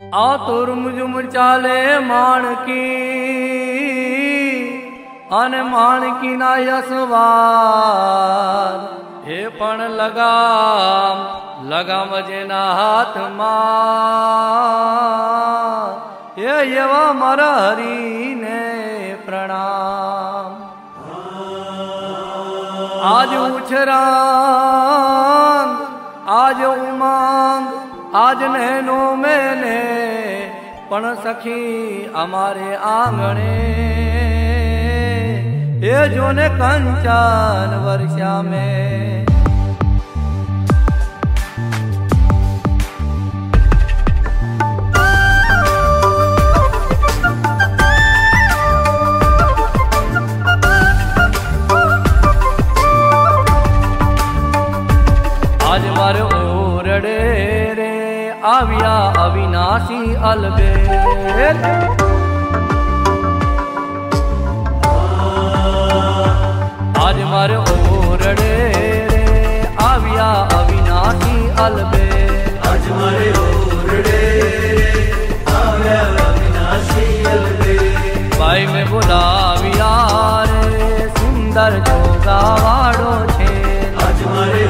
આતુર મુજુમ ચાલે માણકી, અને માણકી ના યસવાર એ પણ લગામ લગામ જેના હાથમાં. એ એવા મારા હરીને પ્રણામ. આજ ઉછરાંગ आज उमंग आज नैनों में ने पण सखी हमारे आंगणे। ये जो ने कंचन वर्षा में। आज मारे रड़े आविया अविनाशी अलबेर आज मार ओरड़े आविया अविनाशी अलबे आज मारे अविनाशी अलबे भाई में बुलाविया रे सुंदर जोगा वाड़ो छे। आज मारे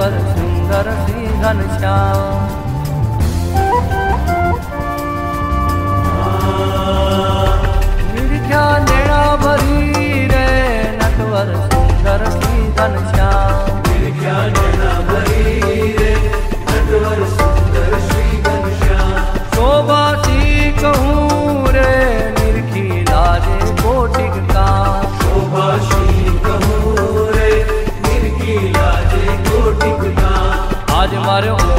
मनोहर सुंदर श्री घनश्याम। मिर्ख्या नेड़ा भरी रे नटवर सुंदर श्री घनश्याम। var det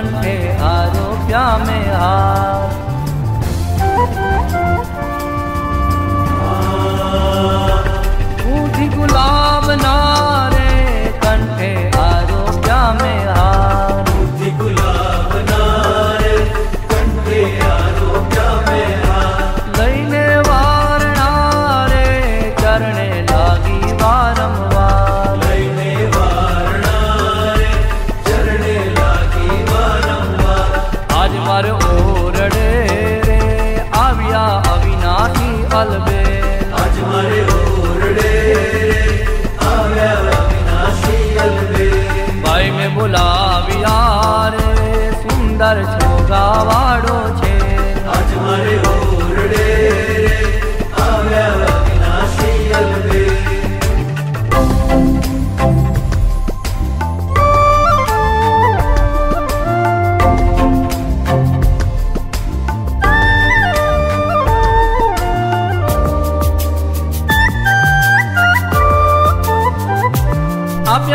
मन में हारो में हार।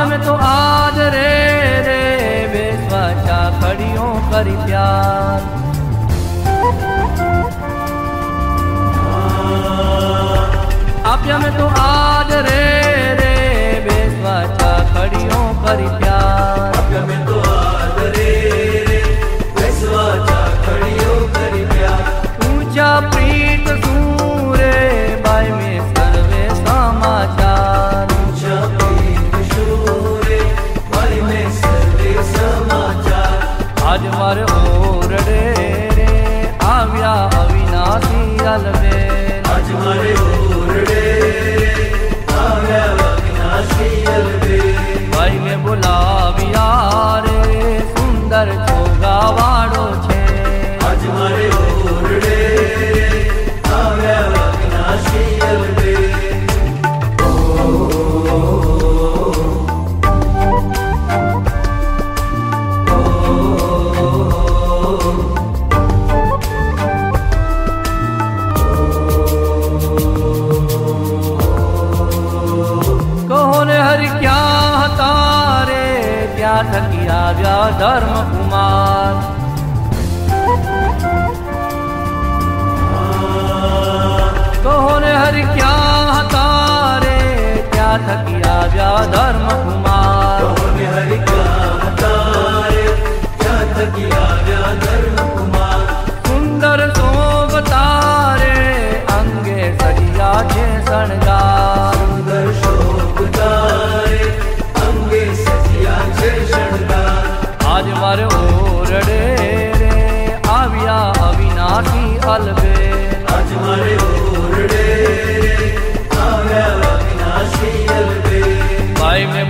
में तो आज रे रे बेसवाचा खड़ियों कर प्यार। आप्या में तो आज रे रे बेसवाचा खड़ियों खड़ियों कर प्यार। ऊँचा प्रिय 啊 की राजा धर्म कुमार। तो हर क्या तारे क्या थकी राजा धर्म कुमार? ભાઈ